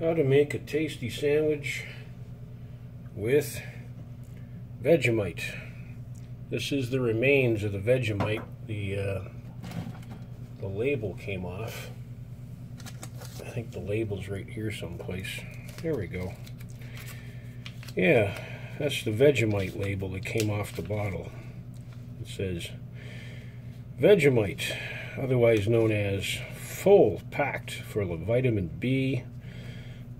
How to make a tasty sandwich with Vegemite. This is the remains of the Vegemite. The, uh, the label came off. I think the label's right here someplace. There we go. Yeah, that's the Vegemite label that came off the bottle. It says Vegemite, otherwise known as full packed for the vitamin B,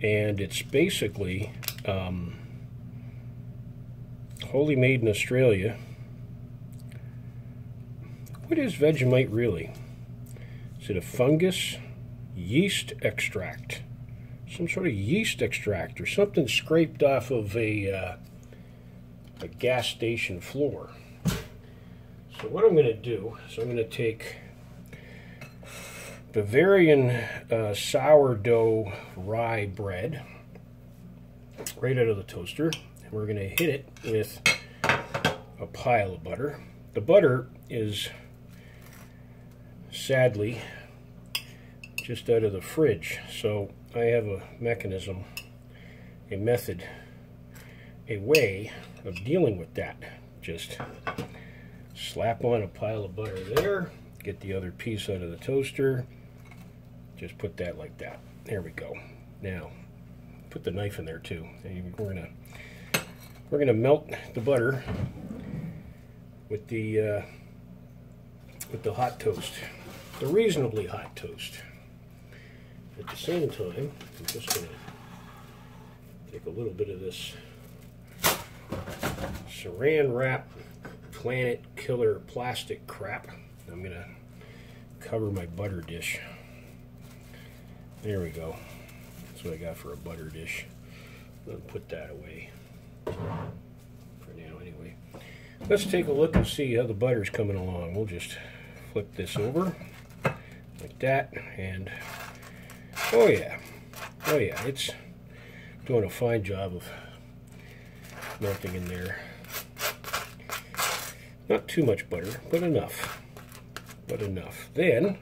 and it's basically um, wholly made in Australia. What is Vegemite really? Is it a fungus? Yeast extract? Some sort of yeast extract or something scraped off of a, uh, a gas station floor. So what I'm going to do is I'm going to take Bavarian uh, sourdough rye bread right out of the toaster. And we're going to hit it with a pile of butter. The butter is sadly just out of the fridge. So I have a mechanism, a method, a way of dealing with that. Just slap on a pile of butter there, get the other piece out of the toaster, just put that like that. There we go. Now, put the knife in there too. We're gonna we're gonna melt the butter with the uh, with the hot toast, the reasonably hot toast. At the same time, I'm just gonna take a little bit of this saran wrap planet killer plastic crap. I'm gonna cover my butter dish. There we go. That's what I got for a butter dish. I'm going to put that away for now anyway. Let's take a look and see how the butter's coming along. We'll just flip this over like that and oh yeah, oh yeah, it's doing a fine job of melting in there. Not too much butter, but enough. But enough. Then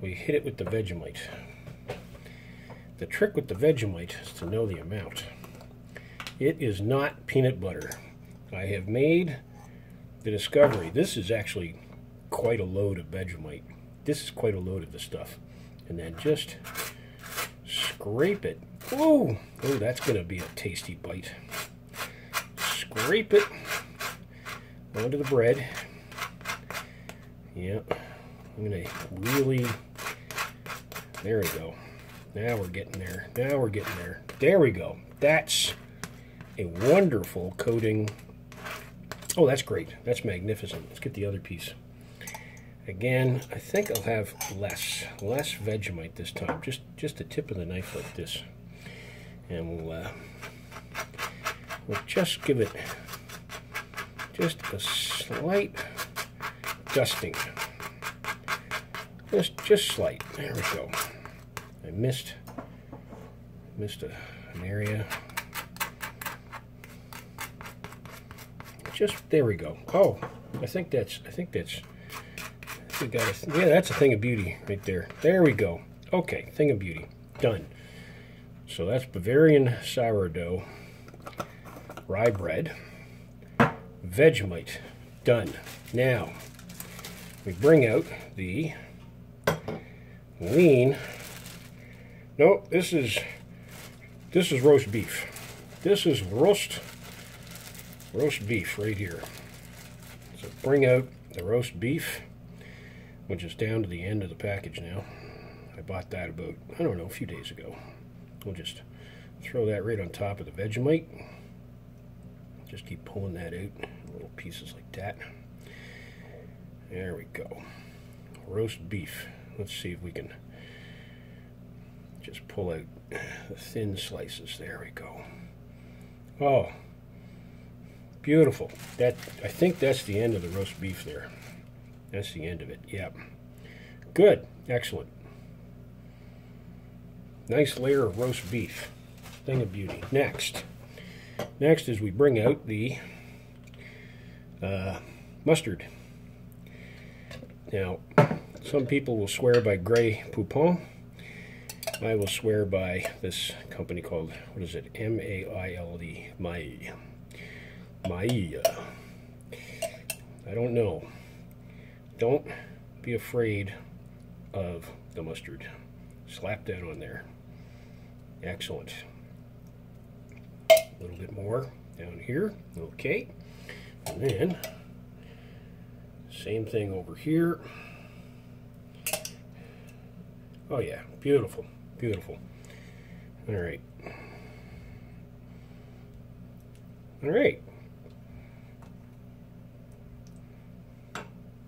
we hit it with the Vegemite. The trick with the Vegemite is to know the amount. It is not peanut butter. I have made the discovery. This is actually quite a load of Vegemite. This is quite a load of the stuff. And then just scrape it. Ooh, oh, that's going to be a tasty bite. Scrape it onto the bread. Yep. I'm going to really, there we go. Now we're getting there. Now we're getting there. There we go. That's a wonderful coating. Oh, that's great. That's magnificent. Let's get the other piece. Again, I think I'll have less, less Vegemite this time. Just, just the tip of the knife like this. And we'll, uh, we'll just give it just a slight dusting. Just, just slight. There we go. I missed missed a, an area. Just there we go. Oh, I think that's I think that's we got a, yeah, that's a thing of beauty right there. There we go. Okay, thing of beauty. Done. So that's Bavarian sourdough rye bread. Vegemite. Done. Now, we bring out the lean no, this is this is roast beef. This is roast roast beef right here. So bring out the roast beef, which is down to the end of the package now. I bought that about, I don't know, a few days ago. We'll just throw that right on top of the Vegemite. Just keep pulling that out, little pieces like that. There we go. Roast beef. Let's see if we can just pull out the thin slices. There we go. Oh, beautiful. That I think that's the end of the roast beef there. That's the end of it. Yep. Good. Excellent. Nice layer of roast beef. Thing of beauty. Next. Next is we bring out the uh, mustard. Now, some people will swear by Grey Poupon I will swear by this company called, what is it, M-A-I-L-D, Maille. Maille. I don't know. Don't be afraid of the mustard. Slap that on there. Excellent. A little bit more down here. Okay. And then, same thing over here. Oh yeah, beautiful, beautiful. All right. All right.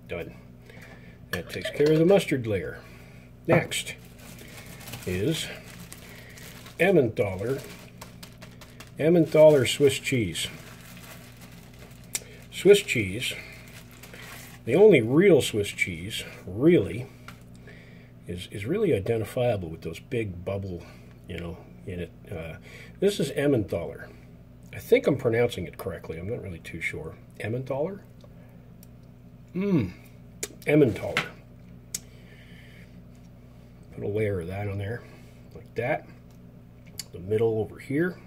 Done. That takes care of the mustard layer. Next is Emmentaler, Emmentaler Swiss cheese. Swiss cheese, the only real Swiss cheese, really, is, is really identifiable with those big bubble, you know, in it. Uh, this is Emmentaler. I think I'm pronouncing it correctly. I'm not really too sure. Emmentaler? Mmm. Emmentaler. Put a layer of that on there, like that. The middle over here,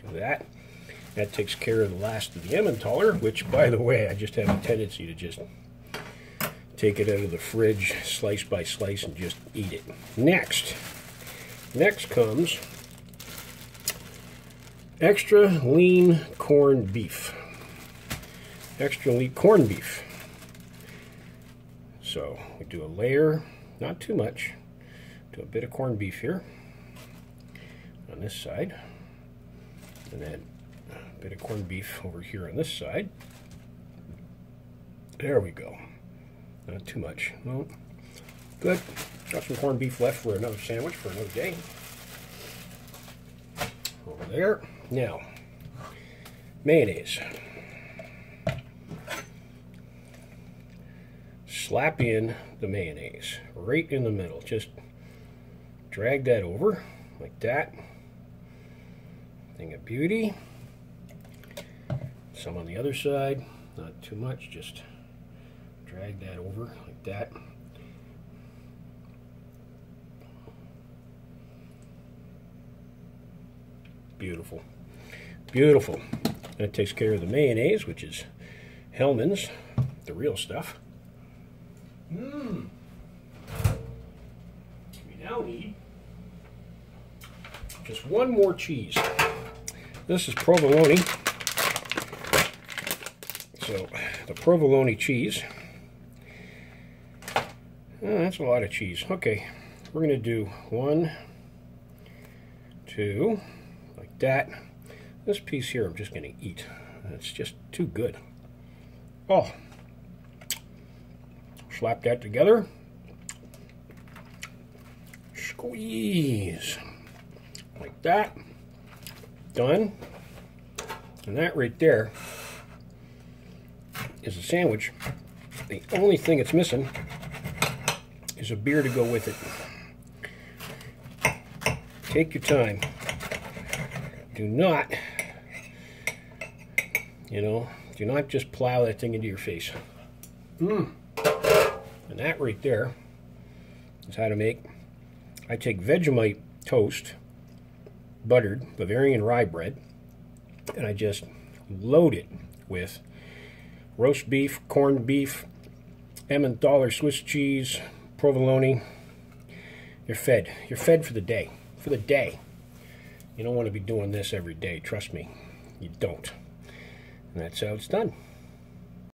do that. That takes care of the last of the Emmentaler, which, by the way, I just have a tendency to just take it out of the fridge, slice by slice, and just eat it. Next, next comes extra lean corned beef. Extra lean corned beef. So we do a layer, not too much, do a bit of corned beef here on this side, and then a bit of corned beef over here on this side. There we go. Not too much. Well, good. Got some corned beef left for another sandwich for another day. Over there. Now, mayonnaise. Slap in the mayonnaise right in the middle. Just drag that over like that. Thing of beauty. Some on the other side, not too much, just drag that over like that. Beautiful. Beautiful. That takes care of the mayonnaise, which is Hellmann's, the real stuff. Mmm. We now need just one more cheese. This is provolone. So, the provolone cheese. That's a lot of cheese. Okay, we're going to do one, two, like that. This piece here I'm just going to eat. It's just too good. Oh, slap that together. Squeeze. Like that. Done. And that right there is a sandwich. The only thing it's missing is a beer to go with it. Take your time. Do not, you know, do not just plow that thing into your face. Mmm. And that right there is how to make. I take Vegemite toast, buttered Bavarian rye bread, and I just load it with roast beef, corned beef, Emmentaler Swiss cheese, provolone. You're fed. You're fed for the day. For the day. You don't want to be doing this every day. Trust me. You don't. And that's how it's done.